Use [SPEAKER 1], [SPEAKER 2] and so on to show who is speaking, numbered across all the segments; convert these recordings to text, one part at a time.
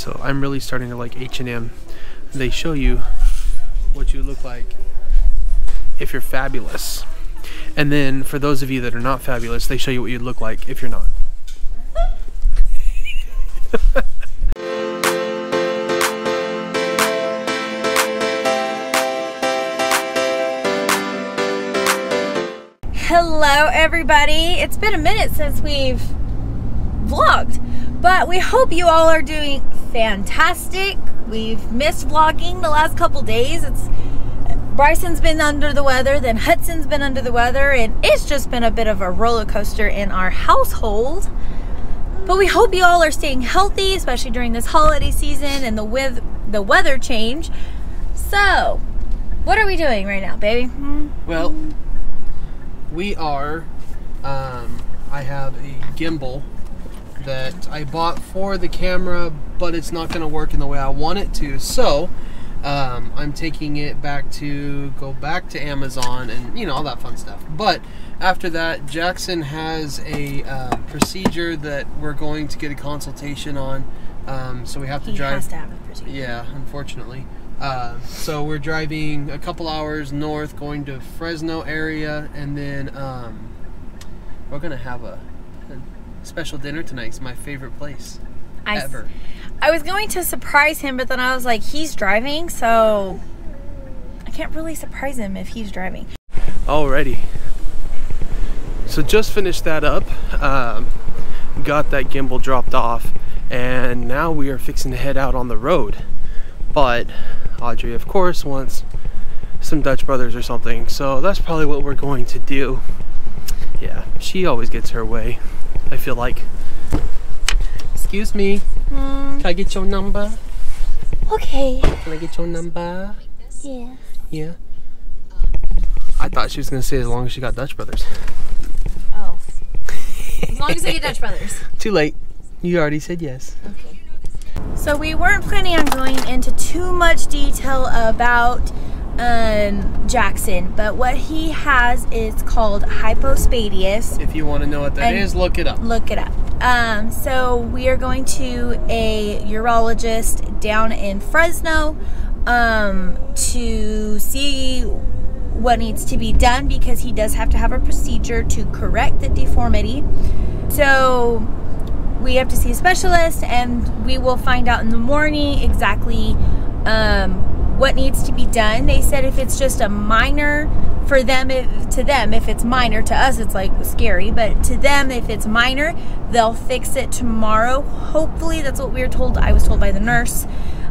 [SPEAKER 1] So I'm really starting to like H&M. They show you what you look like if you're fabulous. And then for those of you that are not fabulous, they show you what you look like if you're not.
[SPEAKER 2] Hello, everybody. It's been a minute since we've vlogged, but we hope you all are doing fantastic. We've missed vlogging the last couple days. It's Bryson's been under the weather, then Hudson's been under the weather, and it's just been a bit of a roller coaster in our household. But we hope you all are staying healthy, especially during this holiday season and the with the weather change. So, what are we doing right now, baby?
[SPEAKER 1] Well, we are. Um, I have a gimbal that I bought for the camera, but it's not going to work in the way I want it to. So um, I'm taking it back to go back to Amazon and you know all that fun stuff. But after that, Jackson has a uh, procedure that we're going to get a consultation on. Um, so we have to
[SPEAKER 2] He
[SPEAKER 1] drive.
[SPEAKER 2] has to have a procedure.
[SPEAKER 1] Yeah, unfortunately. Uh, so we're driving a couple hours north, going to Fresno area, and then um, we're gonna have a, a special dinner tonight. It's my favorite place
[SPEAKER 2] I s-
[SPEAKER 1] ever.
[SPEAKER 2] I was going to surprise him, but then I was like, he's driving, so I can't really surprise him if he's driving.
[SPEAKER 1] Alrighty. So just finished that up. Um, got that gimbal dropped off, and now we are fixing to head out on the road. But Audrey, of course, wants some Dutch Brothers or something, so that's probably what we're going to do. Yeah, she always gets her way. I feel like. Excuse me. Hmm. Can I get your number?
[SPEAKER 2] Okay.
[SPEAKER 1] Can I get your number?
[SPEAKER 2] Yeah.
[SPEAKER 1] Yeah. I thought she was gonna say as long as she got Dutch Brothers.
[SPEAKER 2] Oh. As long as I get Dutch Brothers.
[SPEAKER 1] Too late. You already said yes. Okay.
[SPEAKER 2] So we weren't planning on going into too much detail about um, Jackson, but what he has is called hypospadias.
[SPEAKER 1] If you want to know what that is, look it up.
[SPEAKER 2] Look it up. Um, so we are going to a urologist down in Fresno um, to see what needs to be done because he does have to have a procedure to correct the deformity. So we have to see a specialist and we will find out in the morning exactly um, what needs to be done. They said if it's just a minor for them, if, to them, if it's minor, to us it's like scary, but to them, if it's minor, they'll fix it tomorrow. Hopefully, that's what we were told. I was told by the nurse.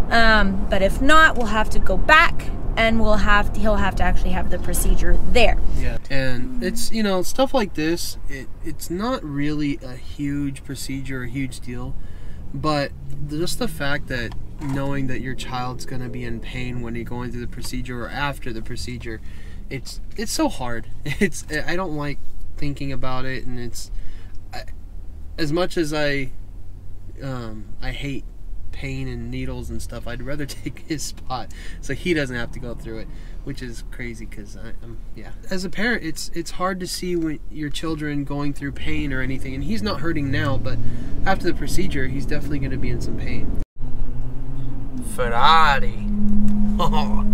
[SPEAKER 2] Um, but if not, we'll have to go back and we'll have to, he'll have to actually have the procedure there.
[SPEAKER 1] Yeah. And it's you know stuff like this. It it's not really a huge procedure, a huge deal, but just the fact that knowing that your child's gonna be in pain when you're going through the procedure or after the procedure, it's it's so hard. It's I don't like thinking about it, and it's I, as much as I um, I hate pain and needles and stuff. I'd rather take his spot so he doesn't have to go through it, which is crazy because I'm yeah. As a parent, it's it's hard to see when your children going through pain or anything, and he's not hurting now, but after the procedure, he's definitely going to be in some pain. Ferrari.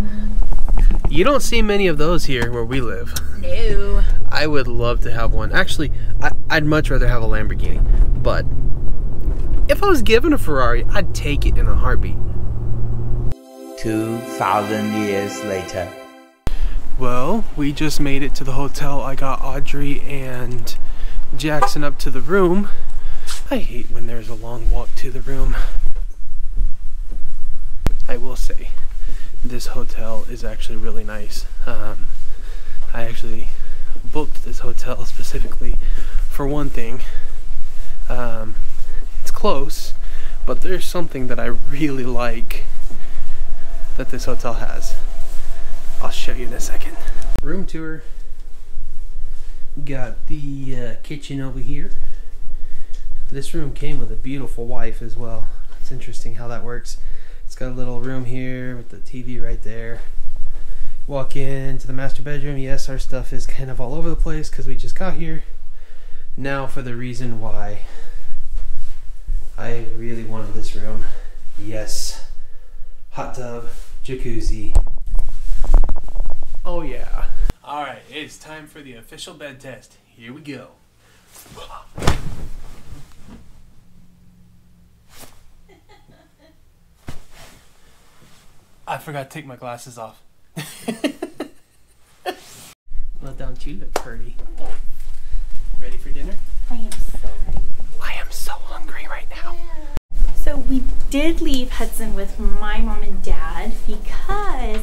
[SPEAKER 1] You don't see many of those here where we live.
[SPEAKER 2] No.
[SPEAKER 1] I would love to have one. Actually, I, I'd much rather have a Lamborghini. But if I was given a Ferrari, I'd take it in a heartbeat.
[SPEAKER 3] 2,000 years later.
[SPEAKER 1] Well, we just made it to the hotel. I got Audrey and Jackson up to the room. I hate when there's a long walk to the room. I will say, this hotel is actually really nice. Um, I actually booked this hotel specifically for one thing. Um, it's close, but there's something that I really like that this hotel has. I'll show you in a second. Room tour. Got the uh, kitchen over here. This room came with a beautiful wife as well. It's interesting how that works. It's got a little room here with the TV right there. Walk into the master bedroom. Yes, our stuff is kind of all over the place because we just got here. Now for the reason why I really wanted this room. Yes. Hot tub, jacuzzi. Oh yeah. All right, it's time for the official bed test. Here we go. I forgot to take my glasses off. well, don't you look pretty? Ready for dinner?
[SPEAKER 2] I am so ready.
[SPEAKER 1] I am so hungry right now.
[SPEAKER 2] So we did leave Hudson with my mom and dad because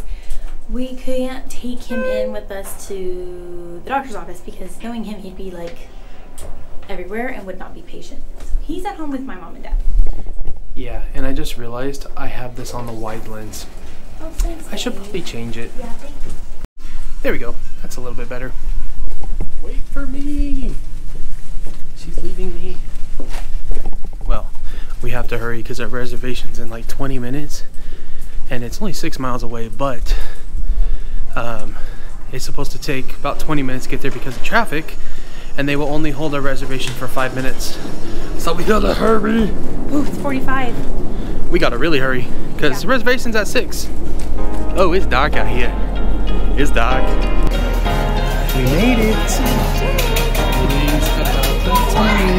[SPEAKER 2] we couldn't take him in with us to the doctor's office because knowing him he'd be like everywhere and would not be patient. So he's at home with my mom and dad.
[SPEAKER 1] Yeah, and I just realized I have this on the wide lens. I should probably change it. There we go. That's a little bit better. Wait for me. She's leaving me. Well, we have to hurry because our reservation's in like 20 minutes, and it's only six miles away. But um, it's supposed to take about 20 minutes to get there because of traffic, and they will only hold our reservation for five minutes. So we gotta hurry.
[SPEAKER 2] Ooh, it's 45.
[SPEAKER 1] We gotta really hurry because the reservation's at six. Oh, it's dark out here. It's dark. We made it. It's about the time.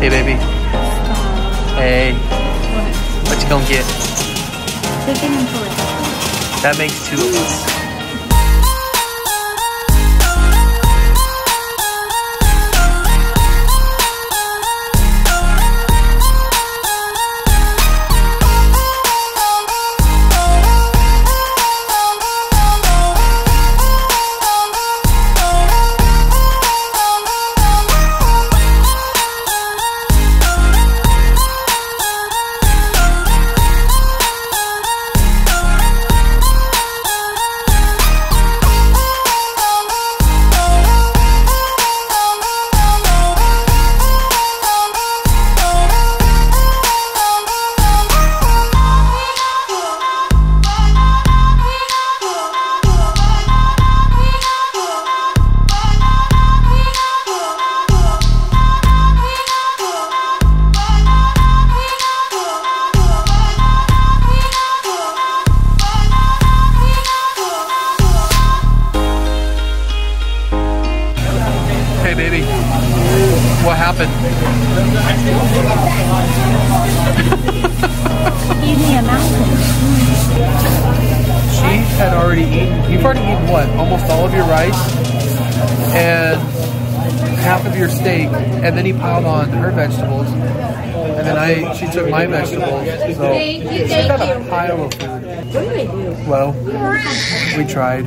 [SPEAKER 1] Hey, baby. Hey. What you gonna get?
[SPEAKER 2] Chicken and filet.
[SPEAKER 1] That makes two of us. Hey, baby. What happened?
[SPEAKER 2] Feed me a mountain.
[SPEAKER 1] She had already eaten. You've already eaten what? Almost all of your rice and half of your steak, and then he piled on her vegetables, and then I. She took my vegetables. So she got a pile of food. Well, we tried.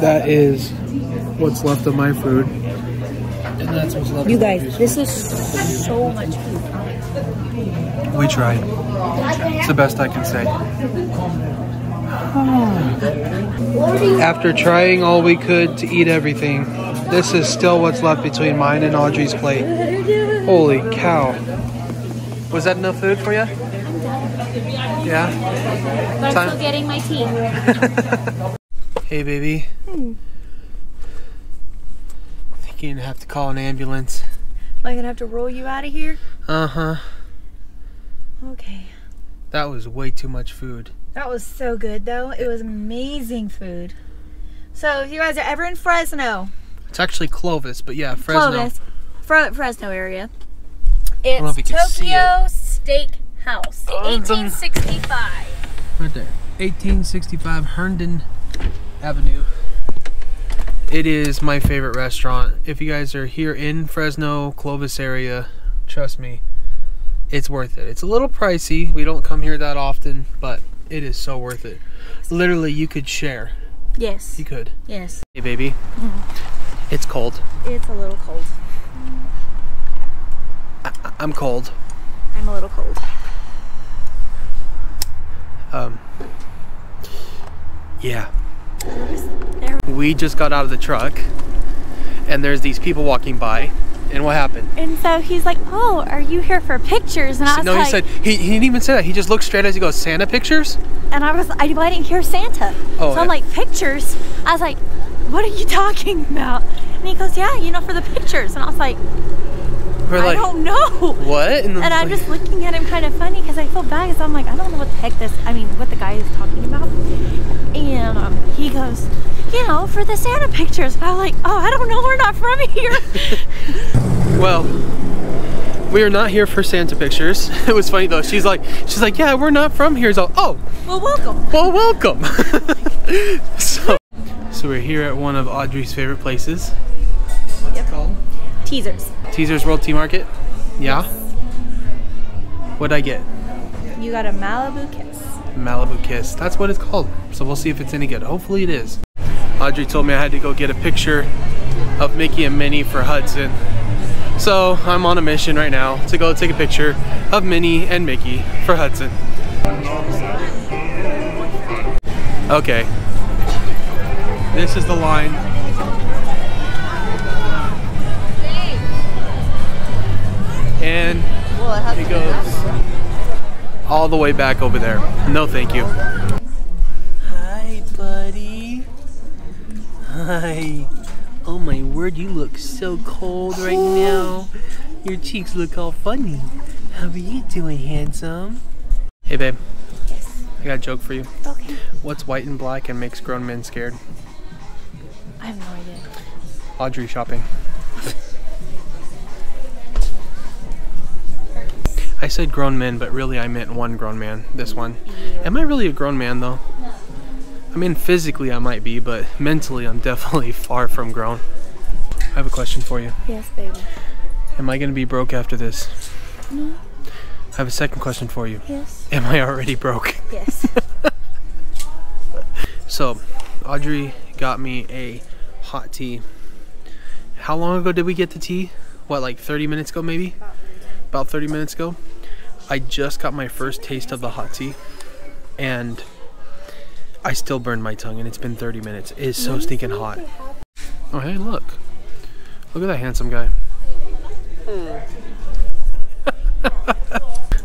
[SPEAKER 1] That is what's left of my food, and that's what's left.
[SPEAKER 2] You
[SPEAKER 1] of
[SPEAKER 2] guys,
[SPEAKER 1] Matthew's
[SPEAKER 2] this is so much food.
[SPEAKER 1] We tried. It's the best I can say. After trying all we could to eat everything, this is still what's left between mine and Audrey's plate. Holy cow. Was that enough food for you? Yeah?
[SPEAKER 2] But
[SPEAKER 1] Time-
[SPEAKER 2] I'm still getting my tea.
[SPEAKER 1] Hey, baby. Hmm. I think you're gonna have to call an ambulance.
[SPEAKER 2] Am I gonna have to roll you out of here?
[SPEAKER 1] Uh huh.
[SPEAKER 2] Okay.
[SPEAKER 1] That was way too much food.
[SPEAKER 2] That was so good though. It was amazing food. So if you guys are ever in Fresno,
[SPEAKER 1] It's actually Clovis, but yeah, Fresno.
[SPEAKER 2] Clovis, Fre- Fresno area,
[SPEAKER 1] don't know if
[SPEAKER 2] it's
[SPEAKER 1] you can see
[SPEAKER 2] Tokyo Steak House,
[SPEAKER 1] Awesome.
[SPEAKER 2] 1865.
[SPEAKER 1] Right there. 1865 Herndon Avenue. It is my favorite restaurant. If you guys are here in Fresno, Clovis area, trust me, it's worth it. It's a little pricey. We don't come here that often, but it is so worth it. Literally, you could share.
[SPEAKER 2] Yes,
[SPEAKER 1] You could.
[SPEAKER 2] yes.
[SPEAKER 1] Hey, baby. Mm-hmm. It's cold.
[SPEAKER 2] It's a little cold.
[SPEAKER 1] I- I'm cold.
[SPEAKER 2] I'm a little cold.
[SPEAKER 1] Um. Yeah. We just got out of the truck, and there's these people walking by. And what happened?
[SPEAKER 2] And so he's like, "Oh, are you here for pictures?" And I was
[SPEAKER 1] no,
[SPEAKER 2] like,
[SPEAKER 1] he said he, he didn't even say that. He just looked straight as he goes, Santa pictures?
[SPEAKER 2] and I was, I, I didn't hear Santa.
[SPEAKER 1] Oh,
[SPEAKER 2] so I'm
[SPEAKER 1] yeah.
[SPEAKER 2] like, "Pictures?" I was like, "What are you talking about?" And he goes, "Yeah, you know, for the pictures." And I was like,
[SPEAKER 1] We're
[SPEAKER 2] I don't know.
[SPEAKER 1] what? then
[SPEAKER 2] And I'm
[SPEAKER 1] like-
[SPEAKER 2] just looking at him kind of funny because I feel bad because I'm like, I don't know what the heck this, I mean, what the guy is talking about. And um, he goes, you know, for the Santa pictures. And I'm like, oh, I don't know. We're not from here.
[SPEAKER 1] Well, we are not here for Santa pictures. It was funny though. She's like, she's like, yeah, we're not from here. So, oh,
[SPEAKER 2] well, welcome.
[SPEAKER 1] well, welcome. so, so we're here at one of Audrey's favorite places. What's
[SPEAKER 2] Yep.
[SPEAKER 1] it called?
[SPEAKER 2] Teazers.
[SPEAKER 1] Teazers World Tea Market. Yeah. What'd I get?
[SPEAKER 2] You got a Malibu kiss.
[SPEAKER 1] Malibu Kiss. That's what it's called. So we'll see if it's any good. Hopefully it is. Audrey told me I had to go get a picture of Mickey and Minnie for Hudson. So I'm on a mission right now to go take a picture of Minnie and Mickey for Hudson. Okay. This is the line. And it goes all the way back over there. No, thank you. Hi, buddy. Hi. Oh my word, you look so cold right now. Your cheeks look all funny. How are you doing, handsome? Hey, babe.
[SPEAKER 2] Yes.
[SPEAKER 1] I got a joke for you.
[SPEAKER 2] Okay.
[SPEAKER 1] What's white and black and makes grown men scared?
[SPEAKER 2] I have no idea.
[SPEAKER 1] Audrey shopping. I said grown men, but really I meant one grown man. This one. Am I really a grown man though? I mean, physically I might be, but mentally I'm definitely far from grown. I have a question for you.
[SPEAKER 2] Yes, baby.
[SPEAKER 1] Am I gonna be broke after this?
[SPEAKER 2] No.
[SPEAKER 1] I have a second question for you.
[SPEAKER 2] Yes.
[SPEAKER 1] Am I already broke?
[SPEAKER 2] Yes.
[SPEAKER 1] So, Audrey got me a hot tea. How long ago did we get the tea? What, like 30 minutes ago, maybe? About 30 minutes ago. I just got my first taste of the hot tea, and I still burned my tongue, and it's been 30 minutes. It is so stinking hot. Oh, hey, look. Look at that handsome guy.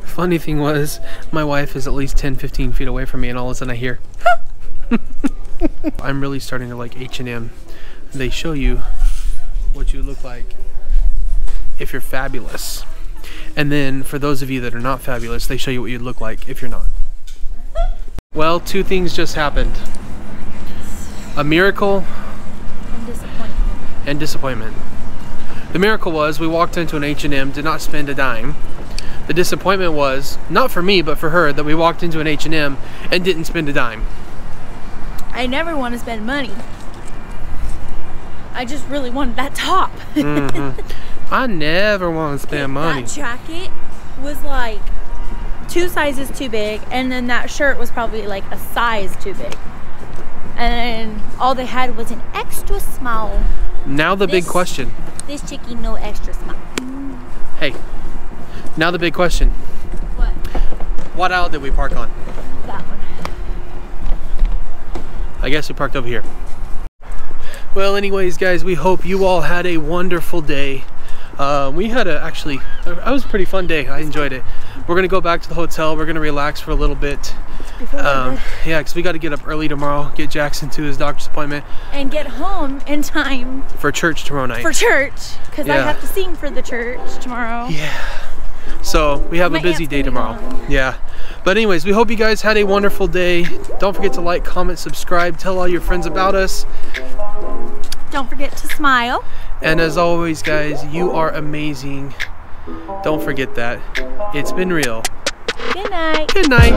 [SPEAKER 1] Funny thing was, my wife is at least 10 15 feet away from me, and all of a sudden I hear. I'm really starting to like H&M. They show you what you look like if you're fabulous. And then for those of you that are not fabulous, they show you what you'd look like if you're not. Well, two things just happened. A miracle
[SPEAKER 2] I'm disappointed.
[SPEAKER 1] and disappointment. The miracle was we walked into an H&M, did not spend a dime. The disappointment was not for me, but for her that we walked into an H&M and didn't spend a dime.
[SPEAKER 2] I never want to spend money. I just really wanted that top. Mm-hmm.
[SPEAKER 1] I never want to spend money.
[SPEAKER 2] That jacket was like two sizes too big, and then that shirt was probably like a size too big. And all they had was an extra small.
[SPEAKER 1] Now the big question.
[SPEAKER 2] This chickie no extra small.
[SPEAKER 1] Hey, now the big question.
[SPEAKER 2] What?
[SPEAKER 1] What aisle did we park on?
[SPEAKER 2] That one.
[SPEAKER 1] I guess we parked over here. Well, anyways, guys, we hope you all had a wonderful day. Uh, we had a actually, it was a pretty fun day. I enjoyed it. We're gonna go back to the hotel. We're gonna relax for a little bit. Um, yeah, because we got to get up early tomorrow, get Jackson to his doctor's appointment
[SPEAKER 2] and get home in time
[SPEAKER 1] for church tomorrow night.
[SPEAKER 2] for church because I have to sing for the church tomorrow.
[SPEAKER 1] Yeah. So we have
[SPEAKER 2] My
[SPEAKER 1] a busy day tomorrow. Yeah. But anyways, we hope you guys had a wonderful day. Don't forget to like, comment, subscribe, tell all your friends about us.
[SPEAKER 2] Don't forget to smile.
[SPEAKER 1] And as always, guys, you are amazing. Don't forget that. It's been real.
[SPEAKER 2] Good night.
[SPEAKER 1] Good night.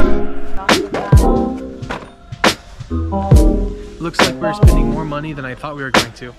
[SPEAKER 1] Looks like we're spending more money than I thought we were going to.